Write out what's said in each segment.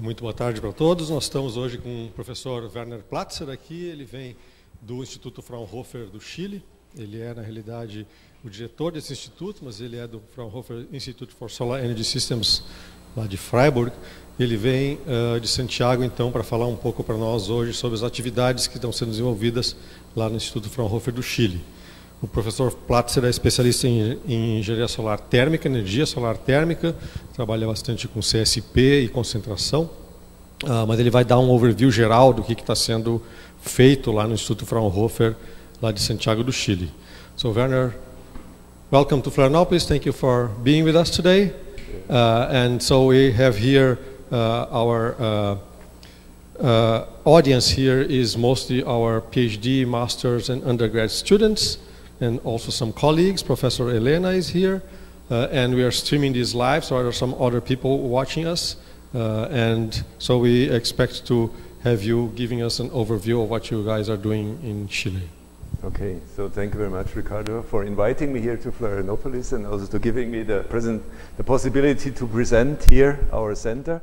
Muito boa tarde para todos. Nós estamos hoje com o professor Werner Platzer aqui. Ele vem do Instituto Fraunhofer do Chile. Ele é, na realidade, o diretor desse instituto, mas ele é do Fraunhofer Institute for Solar Energy Systems, lá de Freiburg. Ele vem uh, de Santiago, então, para falar um pouco para nós hoje sobre as atividades que estão sendo desenvolvidas lá no Instituto Fraunhofer do Chile. O professor Platzer é especialista em, em, engenharia solar térmica, energia solar térmica, trabalha bastante com CSP e concentração, uh, mas ele vai dar um overview geral do que está sendo feito lá no Instituto Fraunhofer, lá de Santiago do Chile. So, Werner, welcome to Florianópolis. Thank you for being with us today. Uh, and so we have here uh, our uh, audience here is mostly our PhD, masters, and undergrad students and also some colleagues. Professor Elena is here, uh, and we are streaming this live, so there are some other people watching us. Uh, and so we expect to have you giving us an overview of what you guys are doing in Chile. Okay, so thank you very much, Ricardo, for inviting me here to Florianopolis and also to giving me the, present, the possibility to present here our center,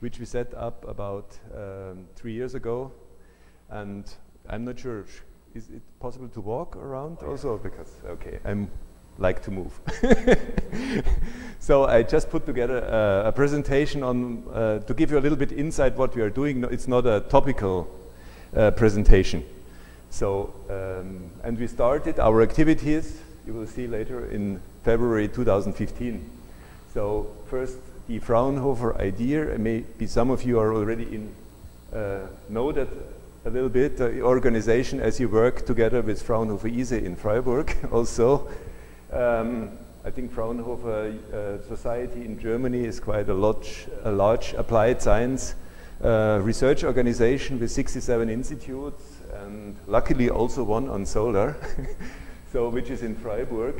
which we set up about um, three years ago. And I'm not sure is it possible to walk around also? Because, okay, I'm like to move. so I just put together a, a presentation on, uh, to give you a little bit insight what we are doing. No, it's not a topical uh, presentation. So, um, and we started our activities, you will see later, in February 2015. So first, the Fraunhofer idea, maybe some of you are already in, uh, know that a little bit uh, organization as you work together with Fraunhofer ISE in Freiburg also. Um, I think Fraunhofer uh, Society in Germany is quite a large, a large applied science uh, research organization with 67 institutes and luckily also one on solar, so which is in Freiburg.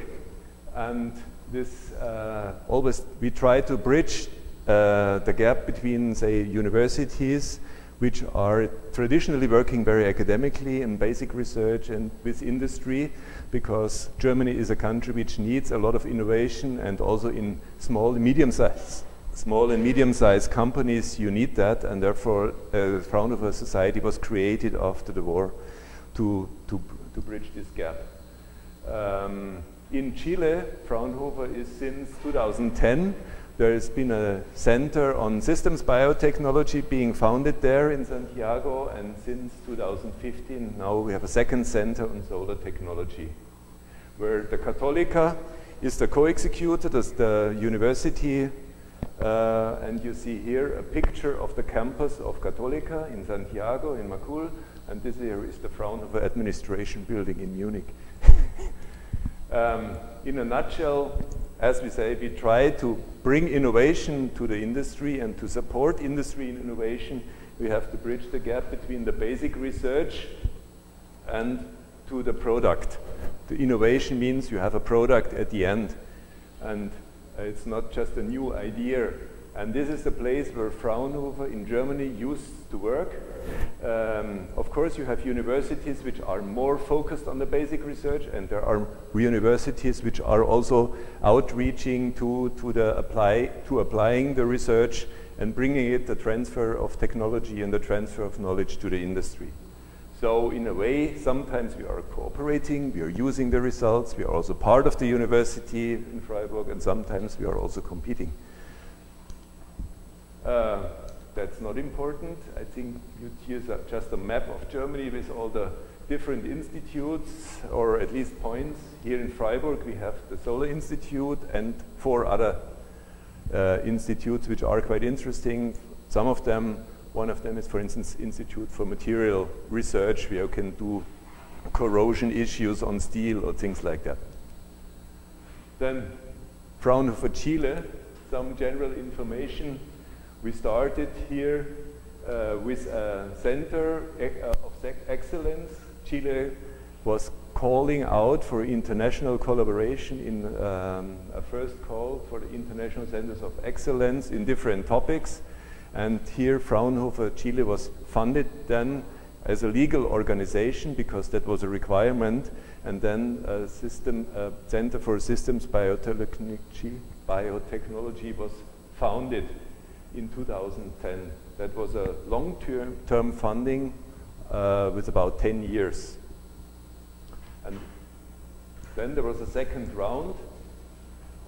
And this uh, always, we try to bridge uh, the gap between, say, universities which are traditionally working very academically in basic research and with industry because Germany is a country which needs a lot of innovation and also in small and medium sized small and medium sized companies you need that and therefore uh, Fraunhofer Society was created after the war to, to, to bridge this gap. Um, in Chile, Fraunhofer is since 2010 there has been a center on systems biotechnology being founded there in Santiago, and since 2015, now we have a second center on solar technology, where the Católica is the co-executor, that's the university, uh, and you see here a picture of the campus of Católica in Santiago, in Macul, and this here is the Fraunhofer administration building in Munich. um, in a nutshell, as we say, we try to bring innovation to the industry and to support industry in innovation, we have to bridge the gap between the basic research and to the product. The innovation means you have a product at the end. And it's not just a new idea and this is the place where Fraunhofer in Germany used to work. Um, of course, you have universities which are more focused on the basic research, and there are universities which are also outreaching to, to, the apply, to applying the research and bringing it the transfer of technology and the transfer of knowledge to the industry. So in a way, sometimes we are cooperating, we are using the results, we are also part of the university in Freiburg, and sometimes we are also competing. Uh, that's not important. I think here's just a map of Germany with all the different institutes, or at least points. Here in Freiburg, we have the Solar Institute and four other uh, institutes which are quite interesting. Some of them, one of them is, for instance, Institute for Material Research, where you can do corrosion issues on steel or things like that. Then Fraunhofer Chile, some general information we started here uh, with a center uh, of excellence. Chile was calling out for international collaboration in um, a first call for the international centers of excellence in different topics. And here Fraunhofer Chile was funded then as a legal organization because that was a requirement. And then a system, Center for Systems Biotechnology, Biotechnology was founded in 2010. That was a long-term funding uh, with about 10 years. And then there was a second round,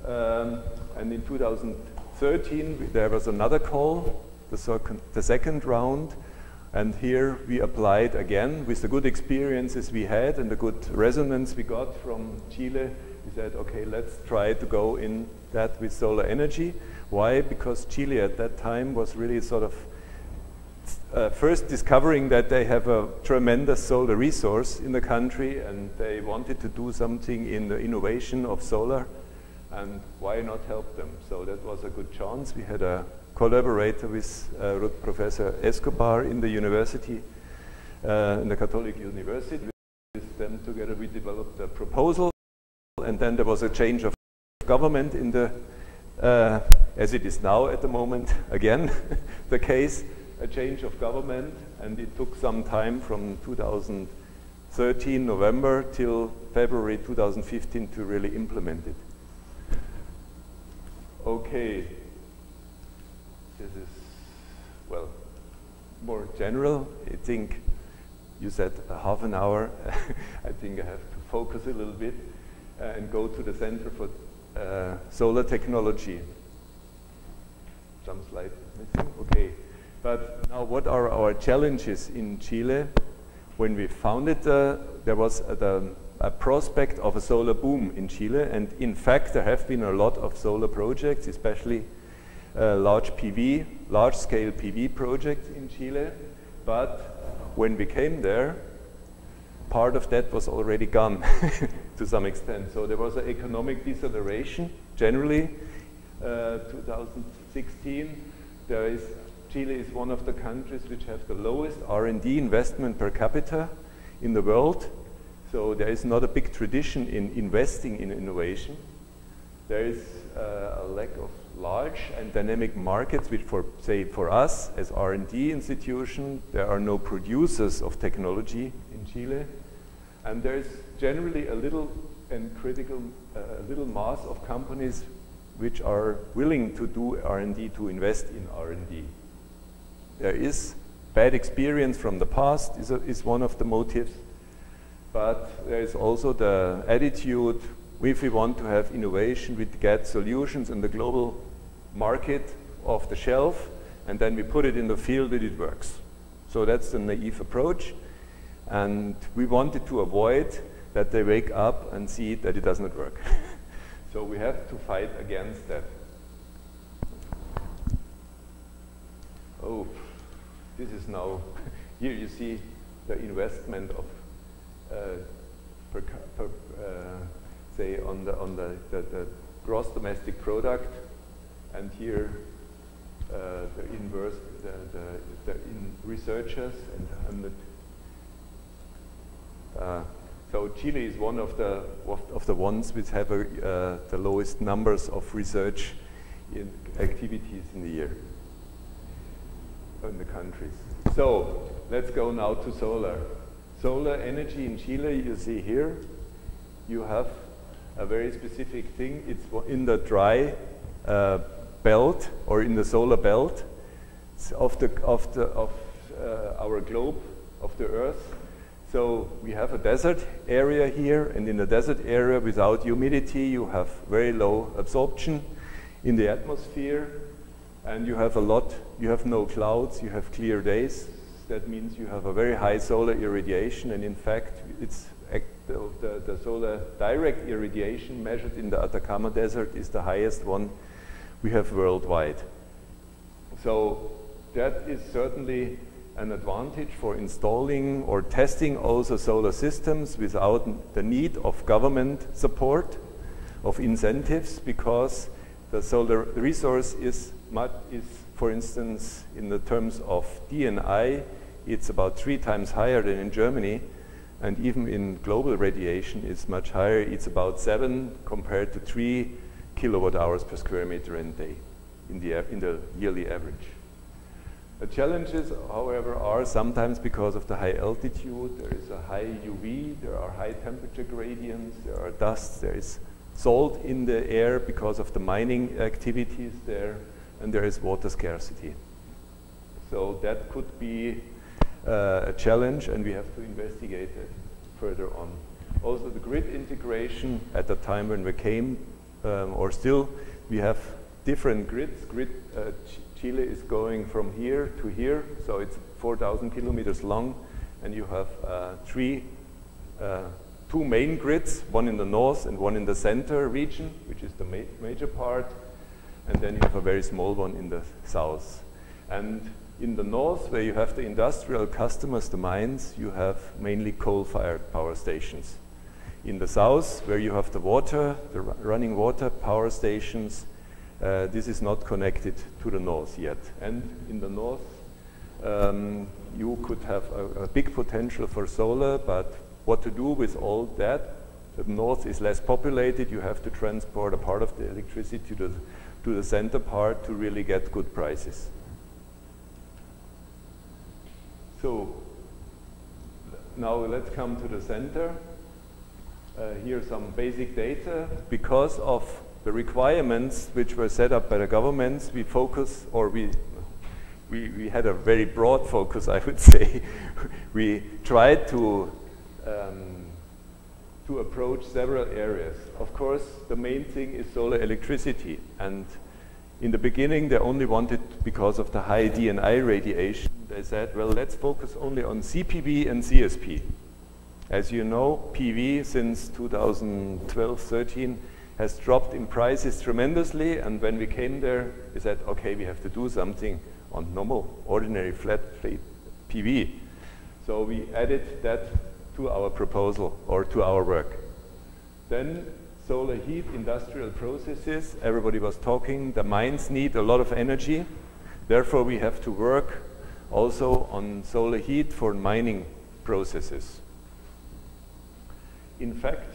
um, and in 2013 there was another call, the the second round, and here we applied again with the good experiences we had and the good resonance we got from Chile. We said, okay, let's try to go in that with solar energy. Why? Because Chile at that time was really sort of uh, first discovering that they have a tremendous solar resource in the country and they wanted to do something in the innovation of solar and why not help them? So that was a good chance. We had a collaborator with uh, Professor Escobar in the university, uh, in the Catholic University. With them together we developed a proposal and then there was a change of government in the, uh, as it is now at the moment, again, the case, a change of government and it took some time from 2013 November till February 2015 to really implement it. Okay, this is, well, more general. I think you said half an hour. I think I have to focus a little bit uh, and go to the Center for uh, Solar Technology. Some slide missing? Okay. But now what are our challenges in Chile? When we founded, uh, there was the, a prospect of a solar boom in Chile. And in fact, there have been a lot of solar projects, especially uh, large PV, large-scale PV projects in Chile. But when we came there, part of that was already gone to some extent. So there was an economic deceleration generally. Uh, 2016, there is Chile is one of the countries which have the lowest R&D investment per capita in the world. So there is not a big tradition in investing in innovation. There is uh, a lack of large and dynamic markets, which for, say, for us as R&D institution, there are no producers of technology in Chile. And there's generally a little and critical, uh, little mass of companies which are willing to do R&D, to invest in R&D. There is bad experience from the past is, a, is one of the motives, but there is also the attitude if we want to have innovation, we get solutions in the global market off the shelf, and then we put it in the field and it works. So that's the naive approach. And we wanted to avoid that they wake up and see that it does not work. so we have to fight against that. Oh, this is now, here you see the investment of uh, per, per uh, say on the on the, the, the, gross domestic product, and here uh, the inverse, the, the, the in researchers and, and uh, so Chile is one of the of, the ones which have a, uh, the lowest numbers of research in activities in the year in the countries. So let's go now to solar. Solar energy in Chile, you see here, you have a very specific thing. It's in the dry uh, belt or in the solar belt of the of the of uh, our globe of the Earth. So we have a desert area here, and in the desert area, without humidity, you have very low absorption in the atmosphere, and you have a lot. You have no clouds. You have clear days. That means you have a very high solar irradiation, and in fact, it's the, the, the, solar direct irradiation measured in the Atacama Desert is the highest one we have worldwide. So that is certainly an advantage for installing or testing also solar systems without the need of government support, of incentives, because the solar resource is, much, is for instance, in the terms of DNI, it's about three times higher than in Germany, and even in global radiation it's much higher. It's about seven compared to three kilowatt hours per square meter in day in the, in the yearly average. The challenges, however, are sometimes because of the high altitude, there is a high UV, there are high temperature gradients, there are dust, there is salt in the air because of the mining activities there. and there is water scarcity. So that could be uh, a challenge, and we have to investigate it further on. Also, the grid integration at the time when we came, um, or still, we have different grids. Grid uh, Chile is going from here to here, so it's 4,000 kilometers long, and you have uh, three, uh, two main grids, one in the north and one in the center region, which is the ma major part, and then you have a very small one in the south. And in the north, where you have the industrial customers, the mines, you have mainly coal-fired power stations. In the south, where you have the water, the running water power stations, uh, this is not connected to the north yet. And in the north, um, you could have a, a, big potential for solar, but what to do with all that? The north is less populated. You have to transport a part of the electricity to the, to the center part to really get good prices. So now let's come to the center. Uh, here some basic data. Because of the requirements which were set up by the governments, we focus, or we, we, we had a very broad focus, I would say. we tried to, um, to approach several areas. Of course, the main thing is solar electricity. And in the beginning, they only wanted, because of the high DNI radiation, they said, well, let's focus only on CPV and CSP. As you know, PV since 2012-13 has dropped in prices tremendously, and when we came there, we said, okay, we have to do something on normal, ordinary flat plate PV. So we added that to our proposal or to our work. Then solar heat, industrial processes, everybody was talking, the mines need a lot of energy, therefore we have to work also on solar heat for mining processes. In fact,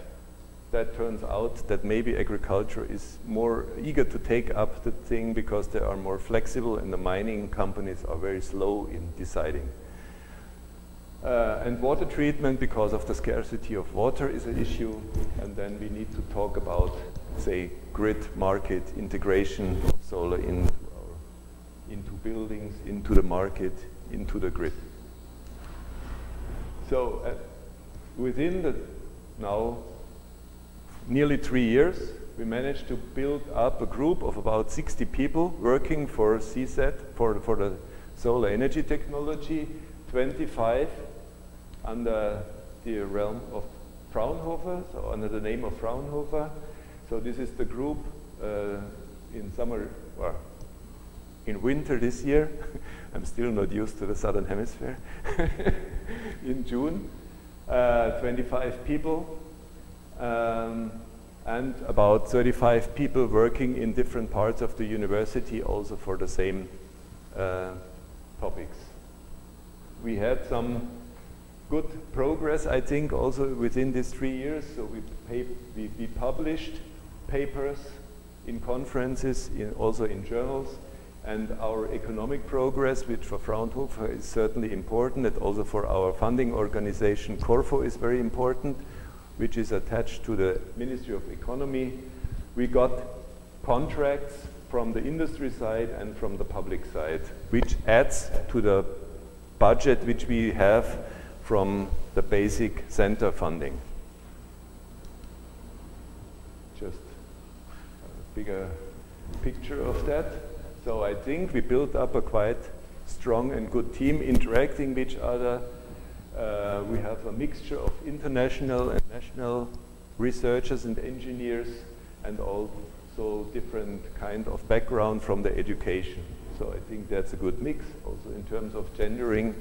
that turns out that maybe agriculture is more eager to take up the thing because they are more flexible and the mining companies are very slow in deciding. Uh, and water treatment, because of the scarcity of water, is an issue. And then we need to talk about, say, grid market integration of solar into, our, into buildings, into the market, into the grid. So uh, within the now nearly three years, we managed to build up a group of about 60 people working for CSET, for, for the solar energy technology, 25 under the realm of Fraunhofer, so under the name of Fraunhofer. So this is the group uh, in summer, or in winter this year. I'm still not used to the southern hemisphere. in June, uh, 25 people, um, and about 35 people working in different parts of the university also for the same uh, topics. We had some good progress, I think, also within these three years. So we, we, we published papers in conferences, in, also in journals, and our economic progress, which for Fraunhofer is certainly important, and also for our funding organization, Corfo, is very important, which is attached to the Ministry of Economy. We got contracts from the industry side and from the public side, which adds to the budget which we have from the basic center funding. Just a bigger picture of that. So I think we built up a quite strong and good team interacting with each other. Uh, we have a mixture of international and national researchers and engineers and also different kind of background from the education. So I think that's a good mix. Also in terms of gendering,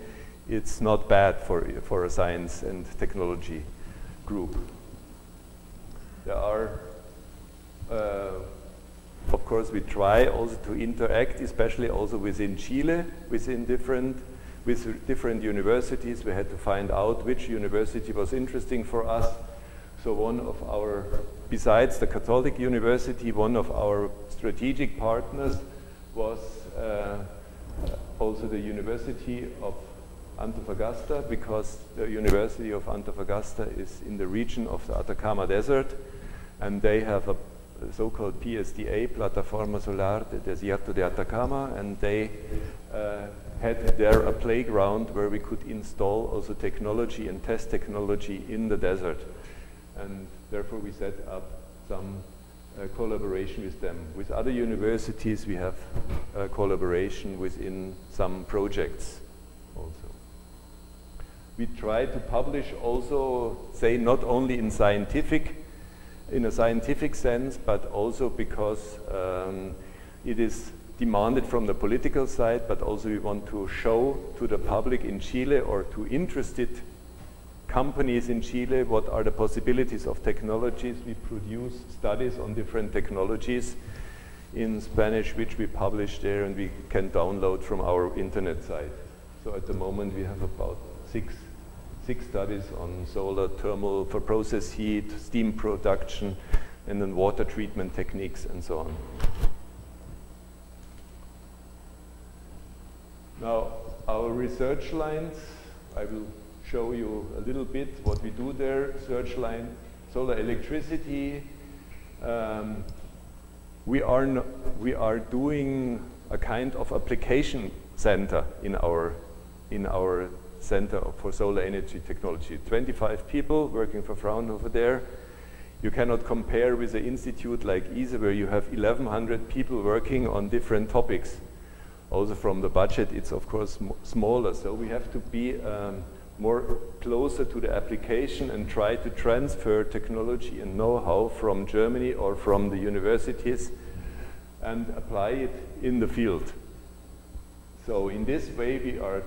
it's not bad for, for a science and technology group. There are, uh, of course, we try also to interact, especially also within Chile, within different, with different universities. We had to find out which university was interesting for us. So one of our, besides the Catholic University, one of our strategic partners was uh, also the University of Antofagasta because the University of Antofagasta is in the region of the Atacama Desert and they have a, so-called PSDA, Plataforma Solar de Desierto de Atacama, and they uh, had there a playground where we could install also technology and test technology in the desert. And therefore we set up some uh, collaboration with them. With other universities we have uh, collaboration within some projects also. We try to publish also, say, not only in scientific, in a scientific sense, but also because um, it is demanded from the political side, but also we want to show to the public in Chile or to interested companies in Chile what are the possibilities of technologies. We produce studies on different technologies in Spanish, which we publish there and we can download from our internet site. So at the moment we have about six, six studies on solar thermal for process heat, steam production, and then water treatment techniques and so on. Now, our research lines, I will show you a little bit what we do there. Search line, solar electricity. Um, we, are we are doing a kind of application center in our, in our center for solar energy technology. 25 people working for Fraunhofer there. You cannot compare with an institute like ISE where you have 1100 people working on different topics also from the budget, it's of course smaller. So we have to be um, more closer to the application and try to transfer technology and know-how from Germany or from the universities and apply it in the field. So in this way we are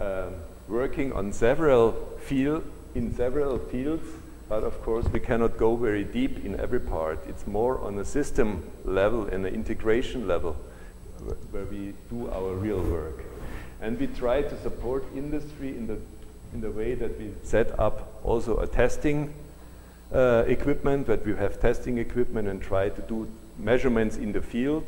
uh, working on several field in several fields, but of course we cannot go very deep in every part. It's more on a system level and an integration level where we do our real work. And we try to support industry in the, in the way that we set up also a testing uh, equipment, that we have testing equipment and try to do measurements in the field.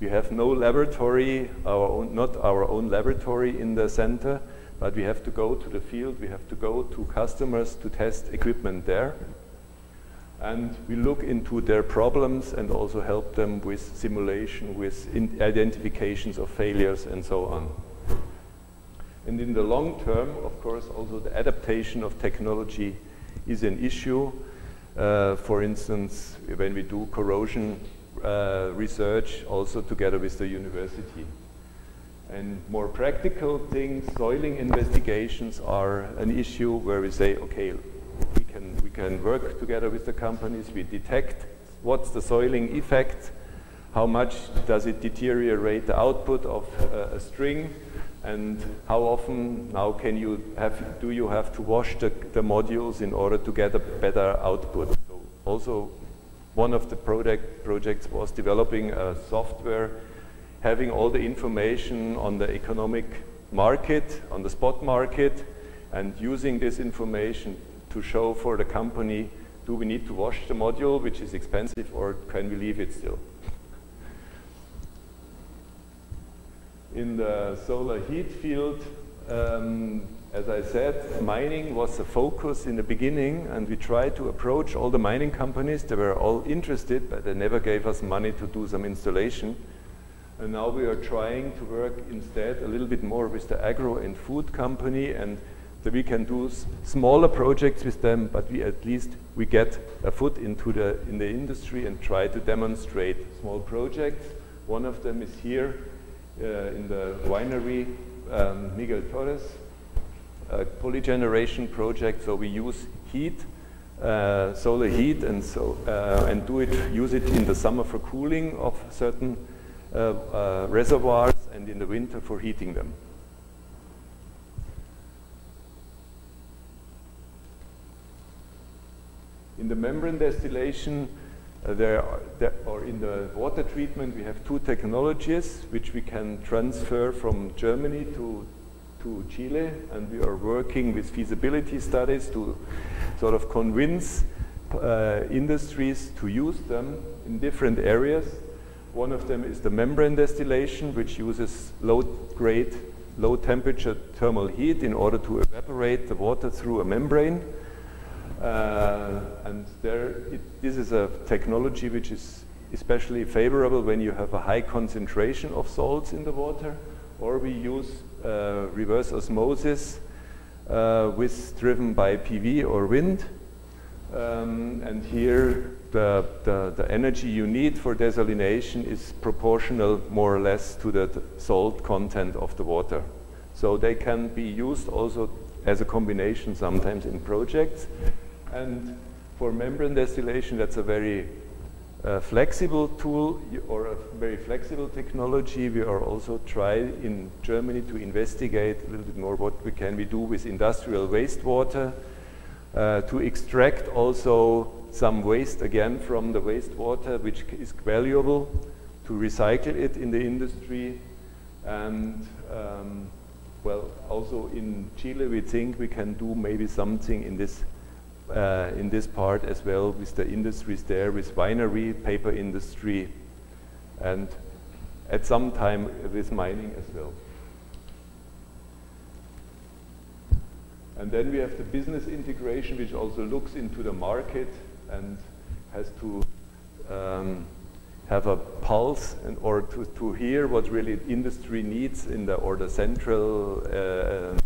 We have no laboratory, our own, not our own laboratory in the center, but we have to go to the field, we have to go to customers to test equipment there and we look into their problems and also help them with simulation, with identifications of failures and so on. And in the long term, of course, also the adaptation of technology is an issue. Uh, for instance, when we do corrosion uh, research, also together with the university. And more practical things, soiling investigations are an issue where we say, okay, we can, we can work together with the companies. We detect what's the soiling effect, how much does it deteriorate the output of uh, a string, and how often now can you have, do you have to wash the, the modules in order to get a better output. So also, one of the project, projects was developing a software having all the information on the economic market, on the spot market, and using this information to show for the company, do we need to wash the module, which is expensive, or can we leave it still? In the solar heat field, um, as I said, mining was the focus in the beginning, and we tried to approach all the mining companies. They were all interested, but they never gave us money to do some installation. And now we are trying to work instead a little bit more with the agro and food company and that we can do smaller projects with them, but we at least we get a foot into the in the industry and try to demonstrate small projects. One of them is here in the winery um, Miguel Torres, a polygeneration project. So we use heat, uh, solar heat, and so uh, and do it use it in the summer for cooling of certain uh, uh, reservoirs, and in the winter for heating them. In the membrane distillation, uh, there, are, or in the water treatment, we have two technologies which we can transfer from Germany to, to Chile, and we are working with feasibility studies to sort of convince uh, industries to use them in different areas. One of them is the membrane distillation, which uses low-grade, low-temperature thermal heat in order to evaporate the water through a membrane. Uh, and there, it, this is a technology which is especially favorable when you have a high concentration of salts in the water, or we use uh, reverse osmosis uh, with driven by PV or wind. Um, and here the, the, the, energy you need for desalination is proportional more or less to the salt content of the water. So they can be used also as a combination sometimes in projects. And for membrane distillation, that's a very uh, flexible tool or a very flexible technology. We are also trying in Germany to investigate a little bit more what we can we do with industrial wastewater uh, to extract also some waste again from the wastewater, which is valuable, to recycle it in the industry. And um, well, also in Chile, we think we can do maybe something in this uh, in this part as well with the industries there, with winery, paper industry, and at some time with mining as well. And then we have the business integration, which also looks into the market and has to um, have a pulse and, or to, to hear what really industry needs in the or the central uh,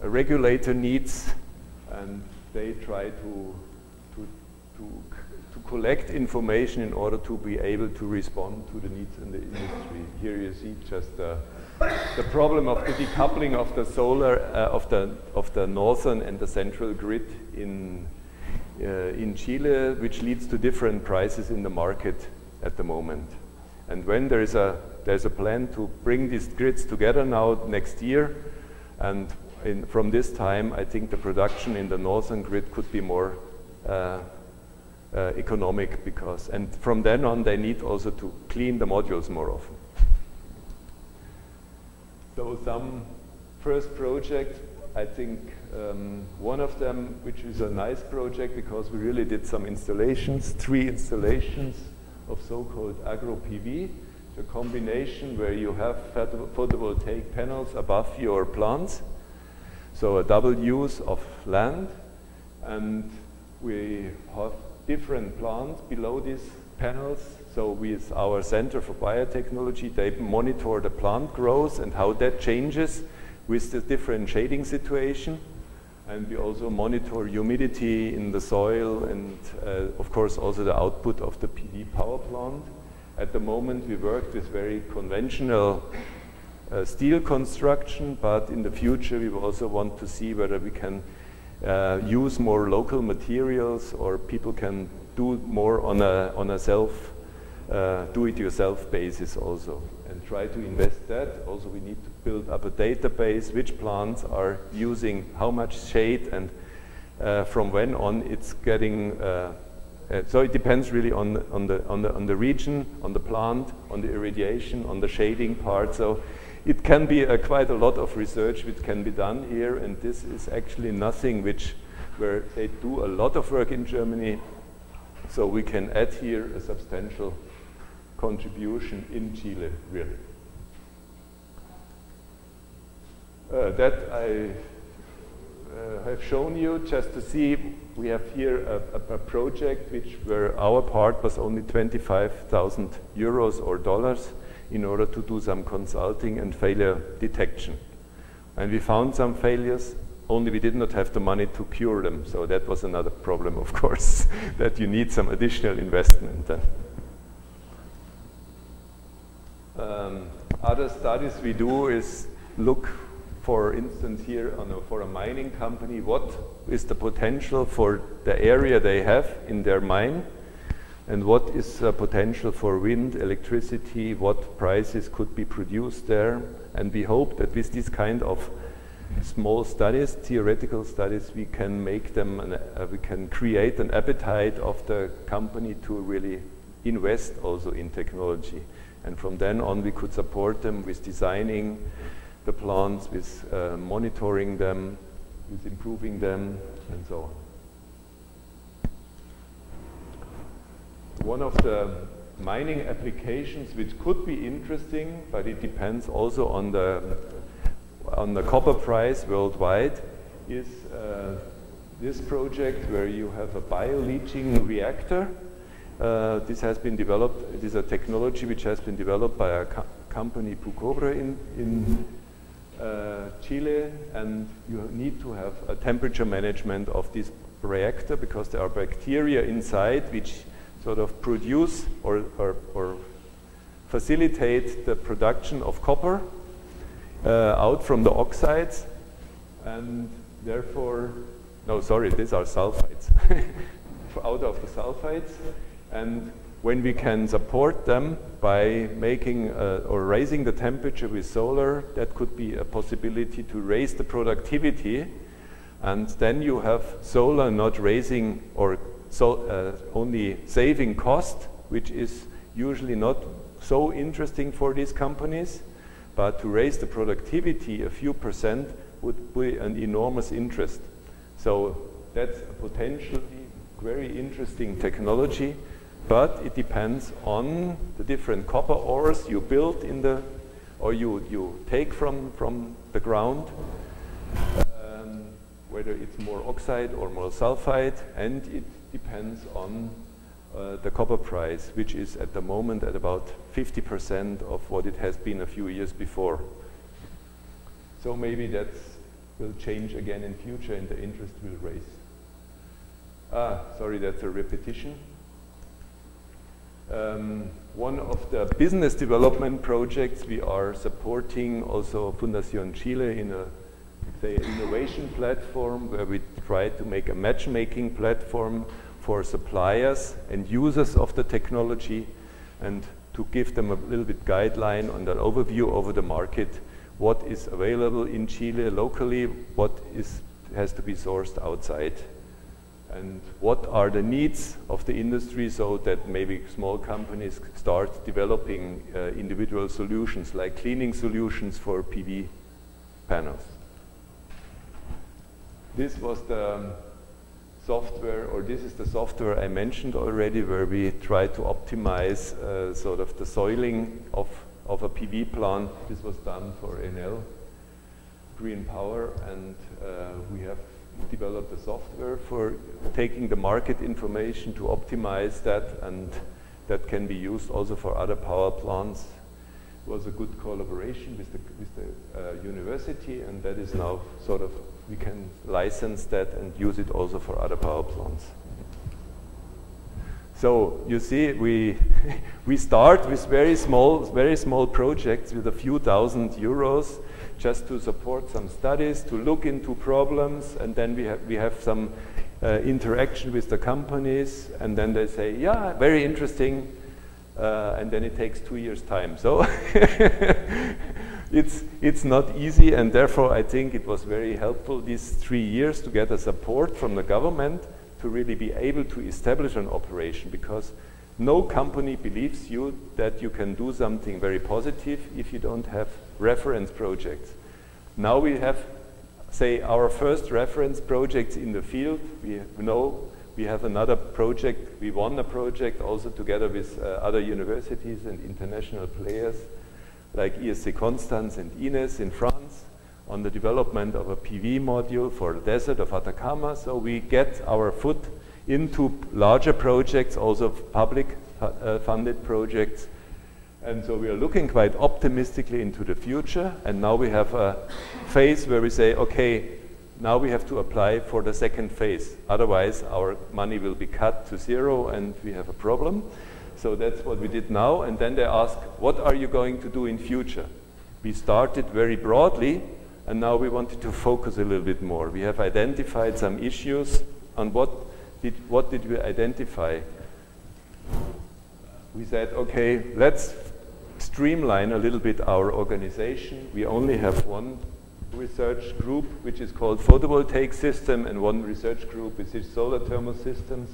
regulator needs and they try to, to, to, to collect information in order to be able to respond to the needs in the industry. Here you see just the, the problem of the decoupling of the solar, uh, of, the, of the northern and the central grid in, uh, in Chile, which leads to different prices in the market at the moment. And when there is a, there's a plan to bring these grids together now next year, and in, from this time, I think the production in the northern grid could be more uh, uh, economic because, and from then on, they need also to clean the modules more often. So some first project, I think um, one of them, which is a nice project because we really did some installations, three installations of so-called agro PV, a combination where you have photovoltaic panels above your plants so a double use of land, and we have different plants below these panels. So with our Center for Biotechnology, they monitor the plant growth and how that changes with the different shading situation. And we also monitor humidity in the soil and, uh, of course, also the output of the PV power plant. At the moment, we work with very conventional uh, steel construction, but in the future we also want to see whether we can uh, use more local materials or people can do more on a, on a self, uh, do-it-yourself basis also and try to invest that. Also we need to build up a database, which plants are using how much shade and uh, from when on it's getting uh, uh, so it depends really on, on, the, on, the, on the region, on the plant, on the irradiation, on the shading part. So it can be uh, quite a lot of research which can be done here, and this is actually nothing which where they do a lot of work in Germany. So we can add here a substantial contribution in Chile, really. Uh, that I uh, have shown you just to see we have here a, a, a, project which where our part was only 25,000 euros or dollars in order to do some consulting and failure detection. And we found some failures, only we did not have the money to cure them. So that was another problem, of course, that you need some additional investment. Um, other studies we do is look, for instance, here a, for a mining company, what is the potential for the area they have in their mine and what is uh, potential for wind, electricity, what prices could be produced there. And we hope that with this kind of small studies, theoretical studies, we can make them, an, uh, we can create an appetite of the company to really invest also in technology. And from then on, we could support them with designing the plants, with uh, monitoring them, with improving them, and so on. One of the mining applications which could be interesting, but it depends also on the on the copper price worldwide, is uh, this project where you have a bioleaching reactor. Uh, this has been developed, it is a technology which has been developed by a co company Pucobre in, in uh, Chile and you need to have a temperature management of this reactor because there are bacteria inside which sort of produce or, or, or facilitate the production of copper uh, out from the oxides and therefore, no sorry, these are sulfides, out of the sulfides. And when we can support them by making uh, or raising the temperature with solar, that could be a possibility to raise the productivity. And then you have solar not raising or so, uh, only saving cost, which is usually not so interesting for these companies, but to raise the productivity a few percent would be an enormous interest. So that's a potentially very interesting technology but it depends on the different copper ores you build in the, or you, you take from, from the ground, um, whether it's more oxide or more sulfide, and it depends on uh, the copper price, which is at the moment at about 50% of what it has been a few years before. So maybe that will change again in future and the interest will raise. Ah, sorry, that's a repetition. Um, one of the business development projects we are supporting also Fundación Chile in a say innovation platform where we try to make a matchmaking platform for suppliers and users of the technology and to give them a little bit guideline on an overview over the market, what is available in Chile locally, what is has to be sourced outside and what are the needs of the industry so that maybe small companies start developing uh, individual solutions like cleaning solutions for PV panels. This was the um, software, or this is the software I mentioned already where we try to optimize uh, sort of the soiling of, of a PV plant. This was done for Enel Green Power and uh, we have developed a software for taking the market information to optimize that and that can be used also for other power plants. It was a good collaboration with the, with the uh, university and that is now sort of, we can license that and use it also for other power plants. So you see, we, we start with very small, very small projects with a few thousand euros just to support some studies, to look into problems, and then we have, we have some uh, interaction with the companies, and then they say, yeah, very interesting, uh, and then it takes two years' time. So it's, it's not easy, and therefore I think it was very helpful these three years to get a support from the government to really be able to establish an operation, because no company believes you that you can do something very positive if you don't have reference projects. Now we have, say, our first reference projects in the field. We know we have another project. We won a project also together with uh, other universities and international players like ISC Constance and INES in France on the development of a PV module for the desert of Atacama. So we get our foot into larger projects, also public uh, funded projects and so we are looking quite optimistically into the future. And now we have a phase where we say, okay, now we have to apply for the second phase. Otherwise, our money will be cut to zero and we have a problem. So that's what we did now. And then they ask, what are you going to do in future? We started very broadly, and now we wanted to focus a little bit more. We have identified some issues on what did, what did we identify? We said, okay, let's streamline a little bit our organization. We only have one research group, which is called photovoltaic system, and one research group, which is solar thermal systems.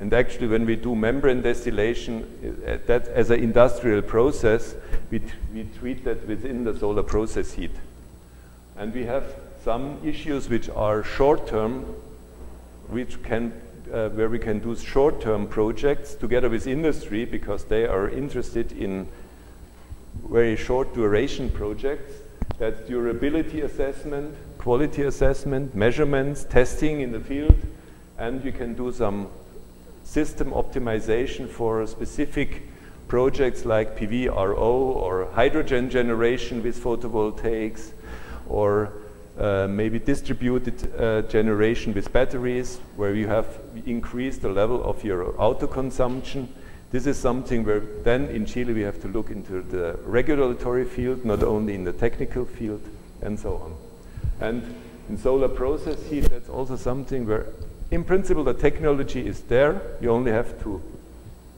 And actually, when we do membrane distillation, uh, that as an industrial process, we, we treat that within the solar process heat. And we have some issues which are short-term, which can, uh, where we can do short-term projects together with industry because they are interested in very short duration projects. That's durability assessment, quality assessment, measurements, testing in the field, and you can do some system optimization for specific projects like PVRO or hydrogen generation with photovoltaics or uh, maybe distributed uh, generation with batteries where you have increased the level of your auto consumption. This is something where then in Chile we have to look into the regulatory field, not only in the technical field and so on. And in solar process heat, that's also something where in principle the technology is there. You only have to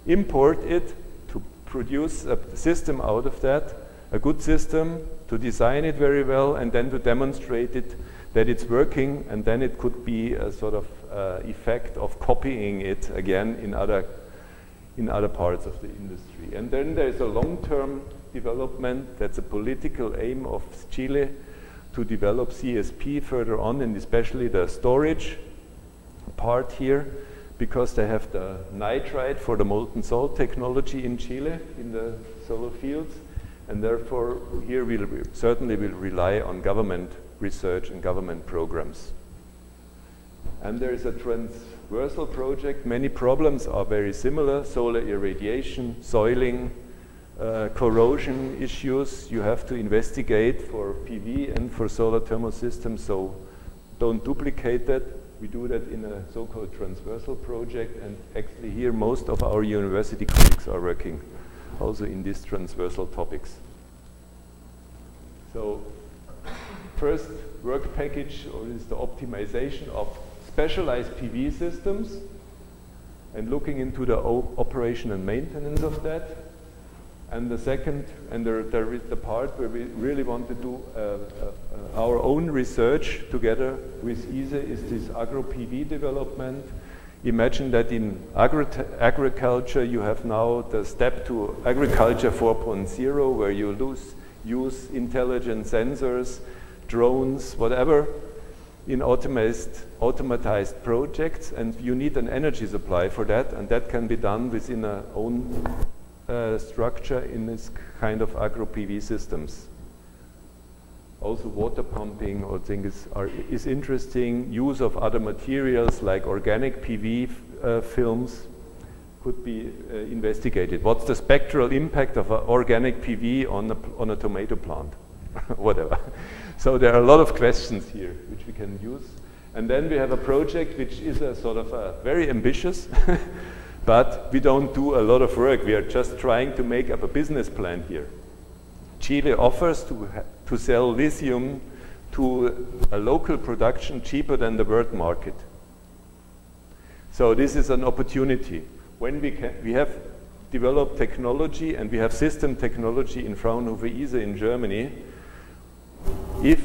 import it to produce a system out of that, a good system to design it very well and then to demonstrate it that it's working and then it could be a sort of uh, effect of copying it again in other in other parts of the industry. And then there's a long-term development that's a political aim of Chile to develop CSP further on and especially the storage part here because they have the nitrate for the molten salt technology in Chile in the solar fields and therefore, here we we'll, certainly will rely on government research and government programs. And there is a transversal project. Many problems are very similar. Solar irradiation, soiling, uh, corrosion issues you have to investigate for PV and for solar thermal systems. So don't duplicate that. We do that in a so-called transversal project. And actually here, most of our university colleagues are working also in these transversal topics. So first work package is the optimization of specialized PV systems and looking into the operation and maintenance of that. And the second, and there, there is the part where we really want to do uh, uh, our own research together with ISE is this agro PV development. Imagine that in agri agriculture you have now the step to agriculture 4.0 where you lose, use intelligent sensors, drones, whatever in automatized, automatized projects and you need an energy supply for that and that can be done within our own uh, structure in this kind of agro PV systems also water pumping or things are, is interesting. Use of other materials like organic PV uh, films could be uh, investigated. What's the spectral impact of organic PV on a, on a tomato plant? Whatever. So there are a lot of questions here which we can use. And then we have a project which is a sort of a very ambitious, but we don't do a lot of work. We are just trying to make up a business plan here. Chile offers to to sell lithium to a local production cheaper than the world market. So this is an opportunity. When we, can, we have developed technology and we have system technology in Fraunhofer ISE in Germany, if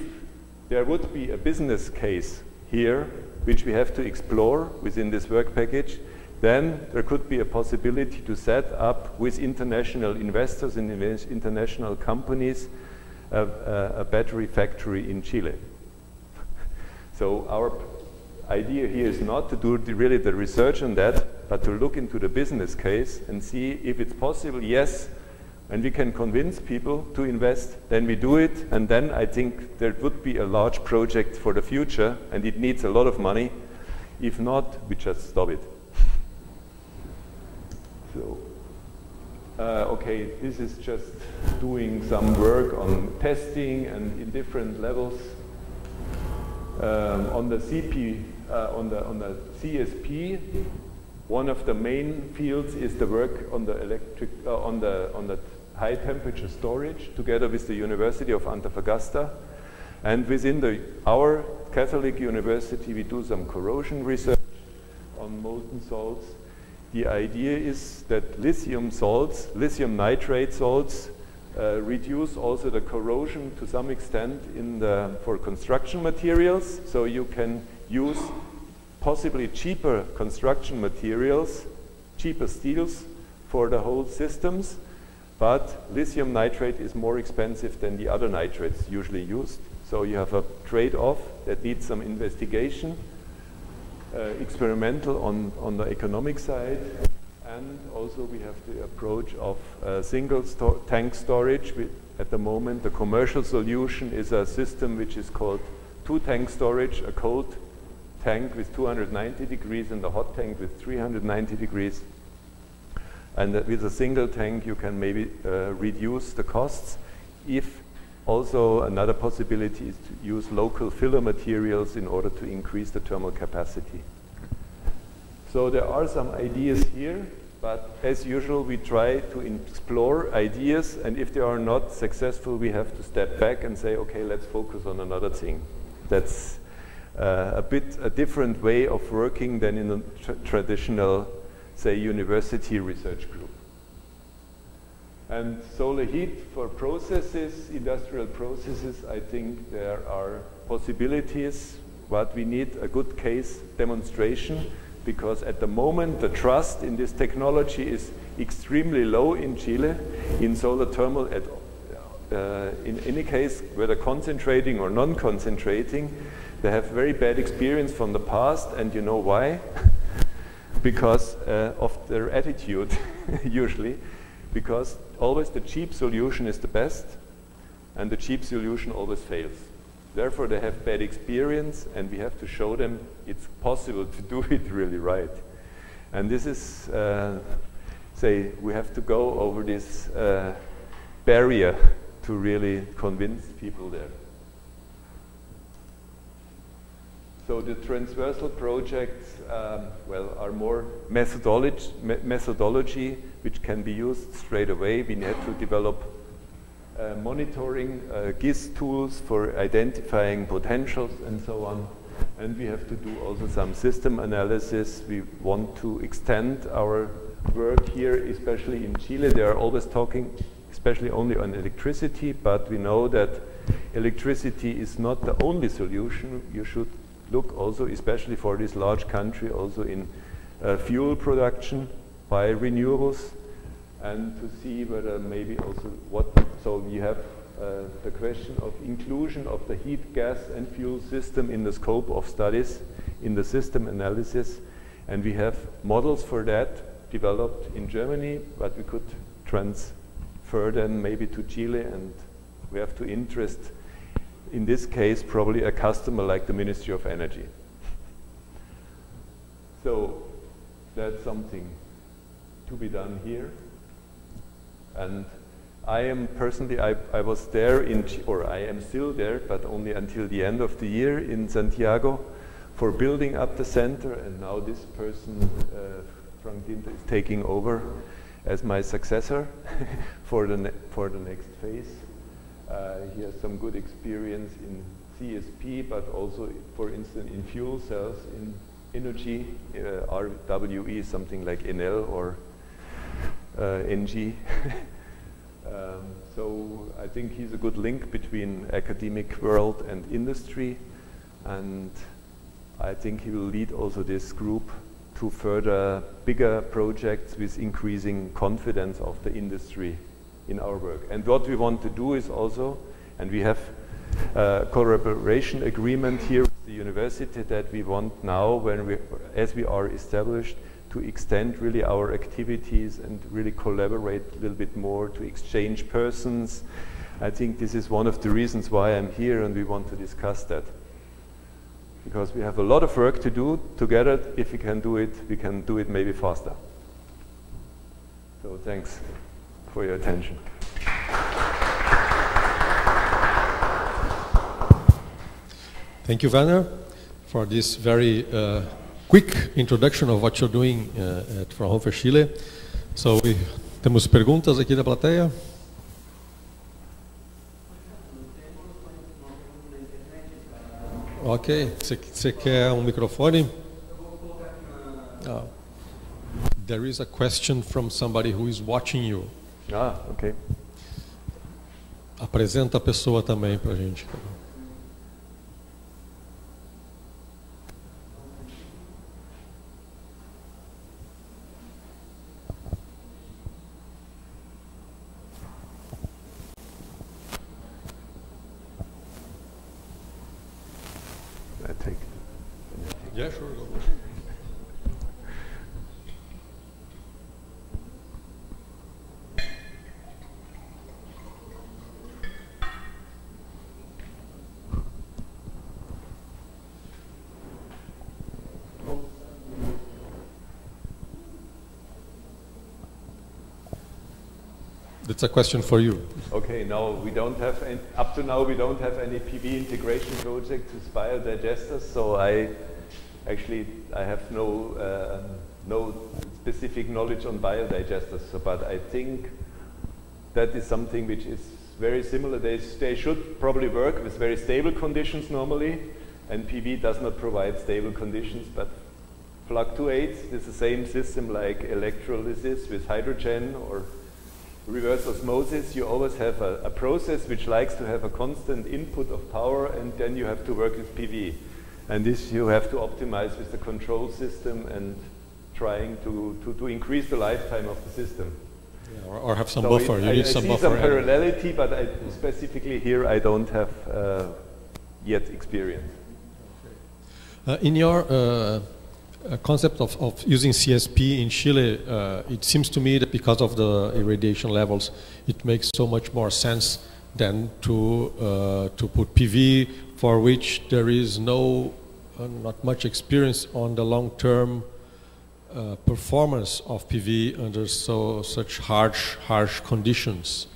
there would be a business case here, which we have to explore within this work package, then there could be a possibility to set up with international investors and international companies a, a, battery factory in Chile. so our idea here is not to do the, really the research on that, but to look into the business case and see if it's possible, yes, and we can convince people to invest, then we do it, and then I think there would be a large project for the future, and it needs a lot of money. If not, we just stop it. So. Uh, okay, this is just doing some work on testing and in different levels. Um, on the CP, uh, on the on the CSP, one of the main fields is the work on the electric uh, on the on the high temperature storage, together with the University of Antofagasta, and within the our Catholic University, we do some corrosion research on molten salts the idea is that lithium salts, lithium nitrate salts, uh, reduce also the corrosion to some extent in the, for construction materials. So you can use possibly cheaper construction materials, cheaper steels for the whole systems. But lithium nitrate is more expensive than the other nitrates usually used. So you have a trade-off that needs some investigation experimental on, on the economic side. And also we have the approach of uh, single sto tank storage. We, at the moment, the commercial solution is a system which is called two tank storage, a cold tank with 290 degrees and a hot tank with 390 degrees. And uh, with a single tank, you can maybe uh, reduce the costs. If also another possibility is to use local filler materials in order to increase the thermal capacity. So there are some ideas here, but as usual, we try to explore ideas, and if they are not successful, we have to step back and say, okay, let's focus on another thing. That's uh, a bit a different way of working than in a tra traditional, say, university research group. And solar heat for processes, industrial processes, I think there are possibilities, but we need a good case demonstration because at the moment the trust in this technology is extremely low in Chile in solar thermal at uh, in any case whether concentrating or non-concentrating. They have very bad experience from the past and you know why? Because uh, of their attitude usually. Because always the cheap solution is the best and the cheap solution always fails Therefore, they have bad experience, and we have to show them it's possible to do it really right. And this is, uh, say, we have to go over this uh, barrier to really convince people there. So the transversal projects, um, well, are more methodology, me methodology, which can be used straight away. We need to develop uh, monitoring uh, GIS tools for identifying potentials and so on. And we have to do also some system analysis. We want to extend our work here, especially in Chile. They are always talking, especially only on electricity, but we know that electricity is not the only solution. You should look also, especially for this large country, also in uh, fuel production by renewables and to see whether maybe also what, so you have uh, the question of inclusion of the heat, gas and fuel system in the scope of studies in the system analysis. And we have models for that developed in Germany, but we could transfer them maybe to Chile and we have to interest, in this case, probably a customer like the Ministry of Energy. So that's something to be done here. And I am personally, I, I was there in, or I am still there, but only until the end of the year in Santiago for building up the center. And now this person, uh, Frank Dinter, is taking over as my successor for, the for the next phase. Uh, he has some good experience in CSP, but also, for instance, in fuel cells, in energy, uh, RWE, something like Enel or Engie. um, so I think he's a good link between academic world and industry, and I think he will lead also this group to further bigger projects with increasing confidence of the industry in our work. And what we want to do is also, and we have a collaboration agreement here with the university that we want now, when we, as we are established, to extend really our activities and really collaborate a little bit more to exchange persons. I think this is one of the reasons why I'm here and we want to discuss that. Because we have a lot of work to do together. If we can do it, we can do it maybe faster. So thanks for your attention. Thank you, Werner, for this very uh, quick introduction of what you're doing uh, at Fraunhofer Chile. So, we, temos perguntas aqui da plateia? Ok, você quer um microfone? Oh. There is a question from somebody who is watching you. Ah, ok. Apresenta a pessoa também para a gente. That's a question for you. Okay, no, we don't have, any, up to now we don't have any PV integration projects with biodigesters, so I actually, I have no, uh, no specific knowledge on biodigesters, so, but I think that is something which is very similar. They, they should probably work with very stable conditions normally, and PV does not provide stable conditions, but fluctuates. It's the same system like electrolysis with hydrogen or reverse osmosis. You always have a, a process which likes to have a constant input of power, and then you have to work with PV. And this you have to optimize with the control system and trying to, to, to increase the lifetime of the system. Yeah, or, or, have some so buffer. It, you I, need I some see buffer. some parallelity, but I, specifically here I don't have uh, yet experience. Uh, in your uh, uh concept of, of using CSP in Chile, uh, it seems to me that because of the irradiation levels, it makes so much more sense than to uh, to put PV, for which there is no uh, not much experience on the long-term uh, performance of PV under so such harsh harsh conditions.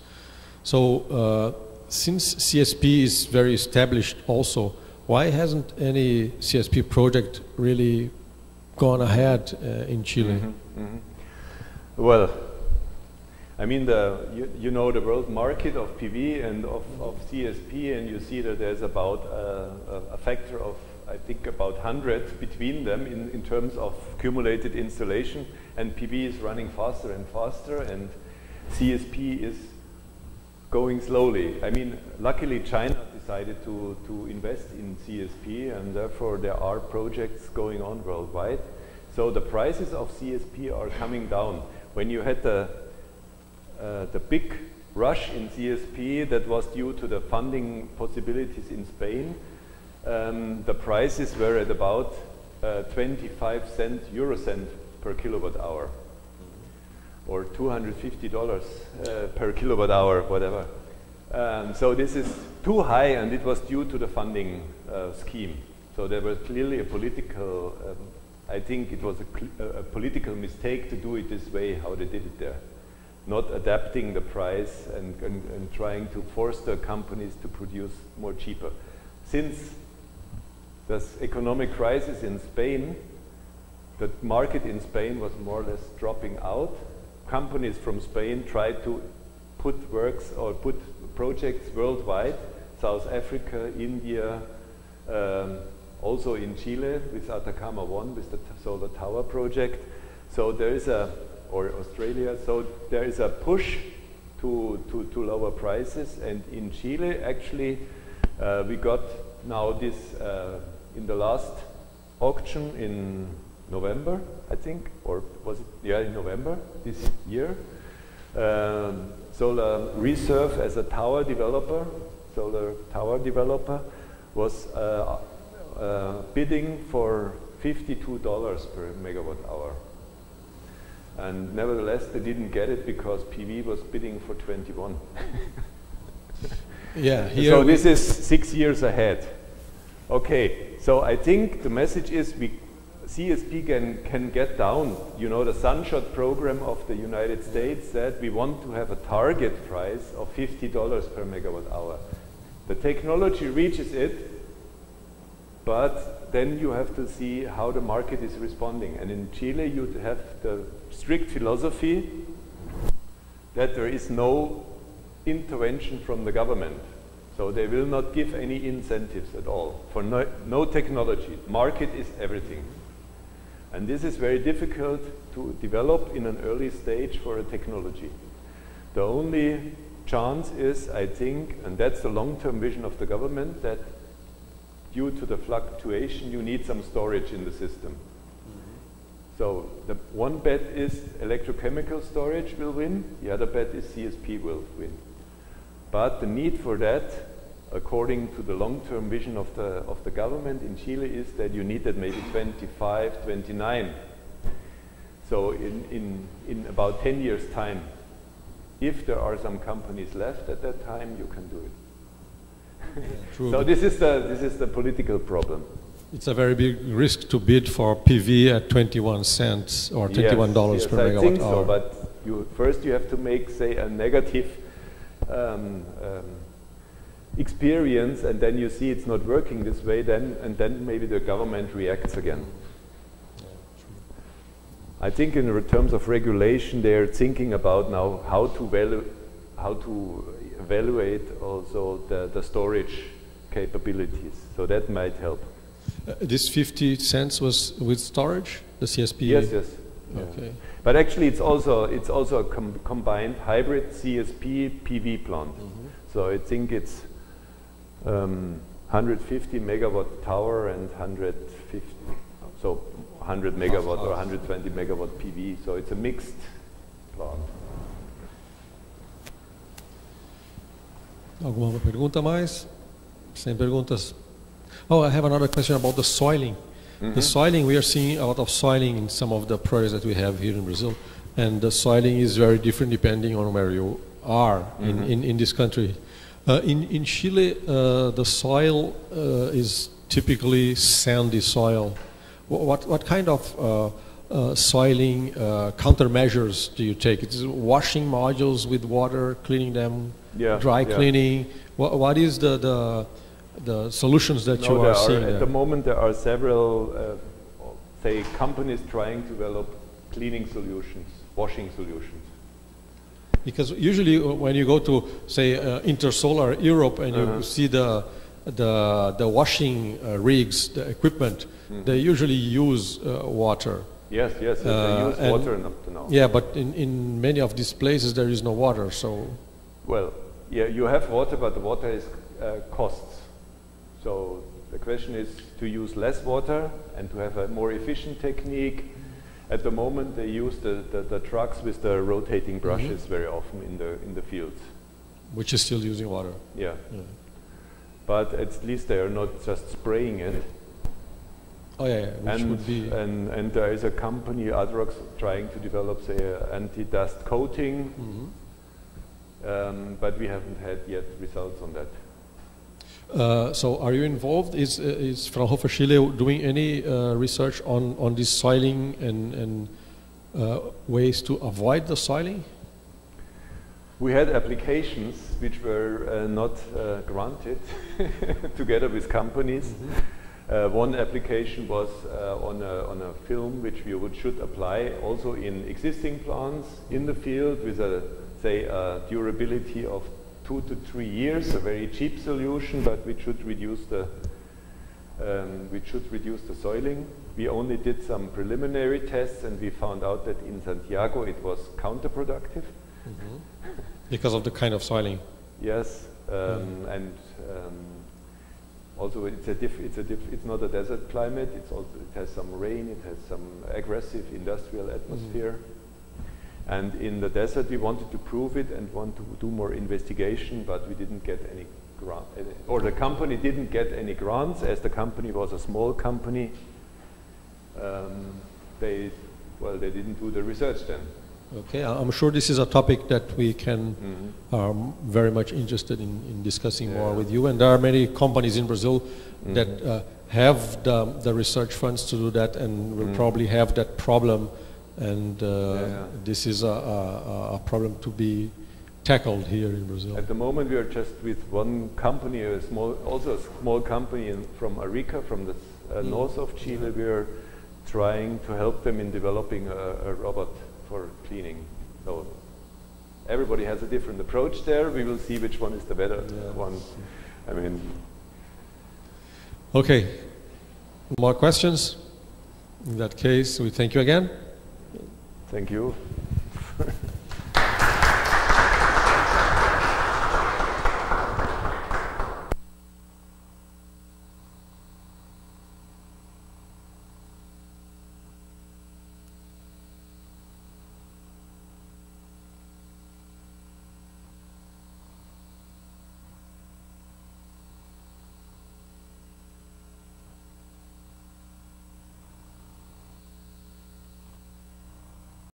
So uh, since CSP is very established also, why hasn't any CSP project really gone ahead uh, in Chile? Mm -hmm, mm -hmm. Well, I mean, the, you, you, know the world market of PV and of, of CSP, and you see that there's about a, a factor of I think about 100 between them in, in terms of cumulated installation and PV is running faster and faster and CSP is going slowly. I mean, luckily China decided to, to invest in CSP and therefore there are projects going on worldwide. So the prices of CSP are coming down. When you had the, uh, the big rush in CSP that was due to the funding possibilities in Spain, um, the prices were at about uh, 25 cent, euro cent per kilowatt hour or $250 uh, per kilowatt hour, whatever. Um, so this is too high and it was due to the funding uh, scheme. So there was clearly a political, um, I think it was a, a, political mistake to do it this way, how they did it there. Not adapting the price and, and, and trying to force the companies to produce more cheaper. Since this economic crisis in Spain, the market in Spain was more or less dropping out. Companies from Spain tried to put works or put projects worldwide, South Africa, India, um, also in Chile with Atacama 1 with the solar tower project. So there is a, or Australia, so there is a push to, to, to lower prices and in Chile actually uh, we got now this uh, in the last auction in November, I think, or was it, yeah, in November this year. Um, SolarReserve as a tower developer, solar tower developer, was uh, uh, bidding for $52 per megawatt hour. And nevertheless, they didn't get it because PV was bidding for 21. yeah, so this is six years ahead. Okay, so I think the message is we CSP can, can get down. You know, the Sunshot program of the United States said we want to have a target price of $50 per megawatt hour. The technology reaches it, but then you have to see how the market is responding. And in Chile, you have the strict philosophy that there is no intervention from the government. So they will not give any incentives at all for no, no technology. Market is everything. And this is very difficult to develop in an early stage for a technology. The only chance is, I think, and that's the long-term vision of the government, that due to the fluctuation, you need some storage in the system. Mm-hmm. So the one bet is electrochemical storage will win, the other bet is CSP will win. But the need for that, according to the long-term vision of the, of the government in Chile, is that you need that maybe 25, 29. So in, in, in about 10 years' time, if there are some companies left at that time, you can do it. Yeah, so this is, the, this is the political problem. It's a very big risk to bid for PV at 21 cents or $21 yes, yes, per I megawatt think hour. So, but you first you have to make, say, a negative um, um, experience, and then you see it's not working this way. Then and then maybe the government reacts again. I think in terms of regulation, they're thinking about now how to value, how to evaluate also the, the storage capabilities. So that might help. Uh, this 50 cents was with storage, the CSP? Yes, yes. Okay. Yeah. But actually, it's also it's also a com combined hybrid CSP PV plant. Mm -hmm. So I think it's um, 150 megawatt tower and 150. So 100 megawatt or 120 megawatt PV. So it's a mixed plant. Alguma pergunta mais? Sem perguntas. Oh, I have another question about the soiling. Mm -hmm. The mm-hmm. soiling, we are seeing a lot of soiling in some of the projects that we have here in Brazil. And the soiling is very different depending on where you are mm -hmm. in, mm-hmm. in, in, this country. Uh, in, in Chile, uh, the soil uh, is typically sandy soil. What, what kind of uh, uh, soiling uh, countermeasures do you take? It's washing modules with water, cleaning them, yeah, dry yeah. cleaning. What, what is the, the, the solutions that no, you are, are seeing? At there? the moment, there are several, uh, say, companies trying to develop cleaning solutions, washing solutions. Because usually, uh, when you go to, say, uh, Intersolar Europe and -huh. you see the the the washing rigs, the equipment, Mm. They usually use uh, water. Yes, yes, they uh, use water up to now. Yeah, but in, in many of these places there is no water, so. Well, yeah, you have water, but the water is uh, costs. So the question is to use less water and to have a more efficient technique. At the moment, they use the, the, the trucks with the rotating mm-hmm. brushes mm -hmm. very often in the in the fields. Which is still using water. Yeah. yeah. But at least they are not just spraying it. Oh yeah, yeah. which and, would be and and there is a company Adrox trying to develop say anti-dust coating, mm -hmm. um, but we haven't had yet results on that. Uh, so are you involved? Is uh, is Fraunhofer Chile doing any uh, research on on this soiling and and uh, ways to avoid the soiling? We had applications which were uh, not uh, granted together with companies. Mm -hmm. Uh, one application was uh, on, a, on a film which we would, should apply also in existing plants in the field with a, say, a durability of two to three years, a very cheap solution, but which should reduce the, um, which should reduce the soiling. We only did some preliminary tests and we found out that in Santiago it was counterproductive. Mm -hmm. Because of the kind of soiling? Yes, um, mm. and um, also it's a diff, it's a diff, it's not a desert climate. It's also it has some rain. It has some aggressive industrial atmosphere. Mm. And in the desert, we wanted to prove it and want to do more investigation, but we didn't get any grant, or the company didn't get any grants, as the company was a small company. Um, they, well, they didn't do the research then. Okay, I'm sure this is a topic that we can mm -hmm. are very much interested in, in discussing yeah. more with you. And there are many companies in Brazil mm -hmm. that uh, have the, the research funds to do that and will mm -hmm. probably have that problem. And uh, yeah. this is a, a, a, problem to be tackled here in Brazil. At the moment, we are just with one company, a small, also a small company in, from Arica, from the uh, mm. north of Chile. We are trying to help them in developing a, a robot for cleaning. So everybody has a different approach there. We will see which one is the better yeah. one. I mean. Okay. More questions? In that case, we thank you again. Thank you.